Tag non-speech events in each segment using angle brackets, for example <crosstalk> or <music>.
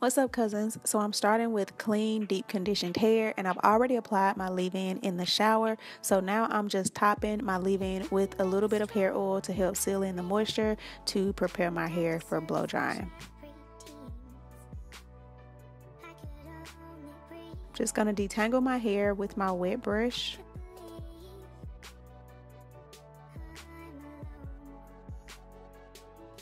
What's up, cousins? So, I'm starting with clean, deep conditioned hair, and I've already applied my leave in in the shower. So, now I'm just topping my leave in with a little bit of hair oil to help seal in the moisture to prepare my hair for blow drying. Just gonna detangle my hair with my wet brush.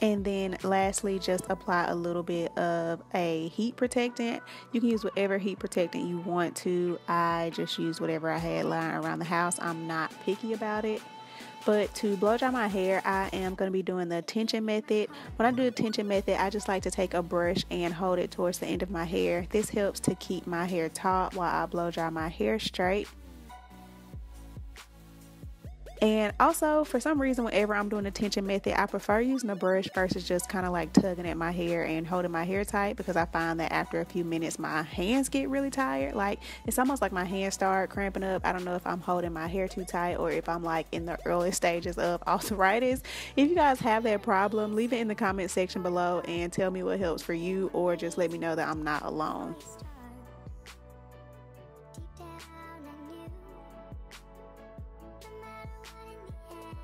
And then lastly, just apply a little bit of a heat protectant. You can use whatever heat protectant you want to. I just use whatever I had lying around the house. I'm not picky about it. But to blow dry my hair, I am going to be doing the tension method. When I do the tension method, I just like to take a brush and hold it towards the end of my hair. This helps to keep my hair taut while I blow dry my hair straight. And also, for some reason, whenever I'm doing the tension method, I prefer using a brush versus just kind of like tugging at my hair and holding my hair tight because I find that after a few minutes, my hands get really tired. Like it's almost like my hands start cramping up. I don't know if I'm holding my hair too tight or if I'm like in the early stages of <laughs> arthritis. If you guys have that problem, leave it in the comment section below and tell me what helps for you, or just let me know that I'm not alone.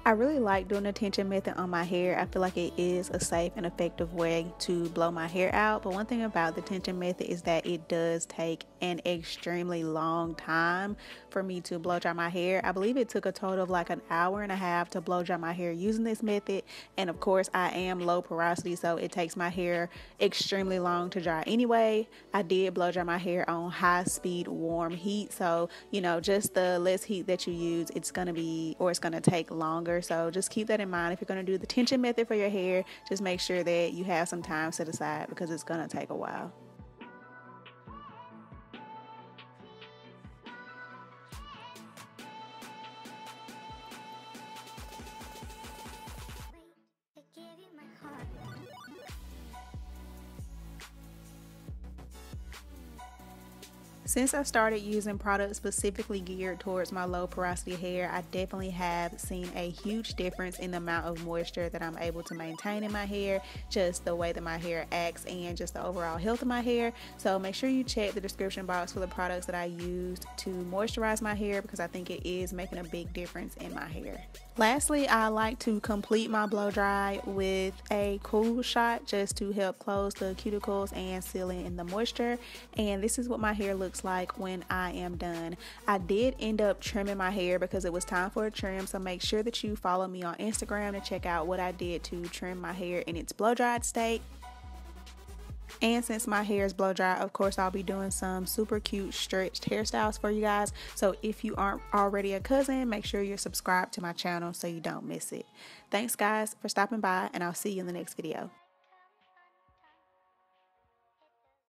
I really like doing the tension method on my hair. I feel like it is a safe and effective way to blow my hair out. But one thing about the tension method is that it does take an extremely long time for me to blow dry my hair. I believe it took a total of like an hour and a half to blow dry my hair using this method. And of course, I am low porosity, so it takes my hair extremely long to dry anyway. I did blow dry my hair on high speed warm heat. So, you know, just the less heat that you use, it's going to be or it's going to take longer longer. So just keep that in mind. If you're going to do the tension method for your hair, just make sure that you have some time set aside because it's going to take a while. Since I started using products specifically geared towards my low porosity hair, I definitely have seen a huge difference in the amount of moisture that I'm able to maintain in my hair, just the way that my hair acts and just the overall health of my hair. So make sure you check the description box for the products that I used to moisturize my hair because I think it is making a big difference in my hair. Lastly, I like to complete my blow dry with a cool shot just to help close the cuticles and seal in the moisture. And this is what my hair looks like when I am done. I did end up trimming my hair because it was time for a trim. So make sure that you follow me on Instagram to check out what I did to trim my hair in its blow dried state. And since my hair is blow dry, of course, I'll be doing some super cute stretched hairstyles for you guys. So if you aren't already a cousin, make sure you're subscribed to my channel so you don't miss it. Thanks, guys, for stopping by, and I'll see you in the next video.